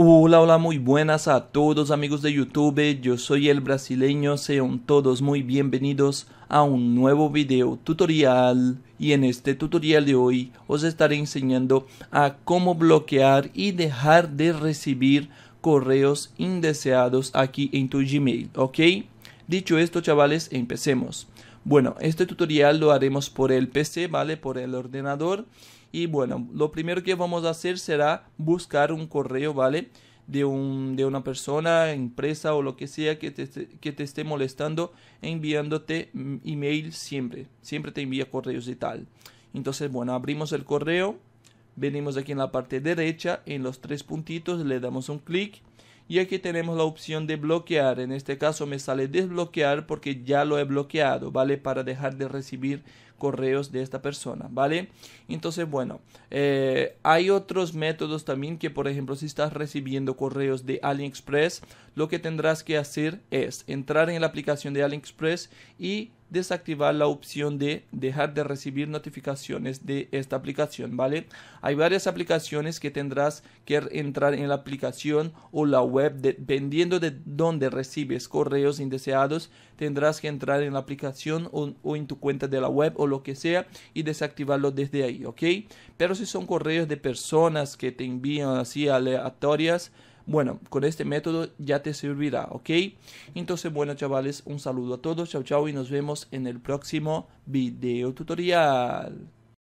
Hola, hola, muy buenas a todos amigos de YouTube, yo soy el brasileño, sean todos muy bienvenidos a un nuevo video tutorial y en este tutorial de hoy os estaré enseñando a cómo bloquear y dejar de recibir correos indeseados aquí en tu Gmail, ¿ok? Dicho esto chavales, empecemos. Bueno, este tutorial lo haremos por el PC, ¿vale? Por el ordenador y bueno, lo primero que vamos a hacer será buscar un correo, ¿vale? De, un, de una persona, empresa o lo que sea que te, que te esté molestando enviándote mm, email siempre. Siempre te envía correos y tal. Entonces, bueno, abrimos el correo. Venimos aquí en la parte derecha, en los tres puntitos, le damos un clic. Y aquí tenemos la opción de bloquear. En este caso me sale desbloquear porque ya lo he bloqueado, ¿vale? Para dejar de recibir correos de esta persona, ¿vale? Entonces, bueno, eh, hay otros métodos también que, por ejemplo, si estás recibiendo correos de AliExpress, lo que tendrás que hacer es entrar en la aplicación de AliExpress y desactivar la opción de dejar de recibir notificaciones de esta aplicación, ¿vale? Hay varias aplicaciones que tendrás que entrar en la aplicación o la web, dependiendo de dónde recibes correos indeseados, tendrás que entrar en la aplicación o, en tu cuenta de la web o lo que sea y desactivarlo desde ahí, ¿ok? Pero si son correos de personas que te envían así aleatorias, bueno, con este método ya te servirá, ¿ok? Entonces, bueno, chavales, un saludo a todos, chao, chao, y nos vemos en el próximo video tutorial.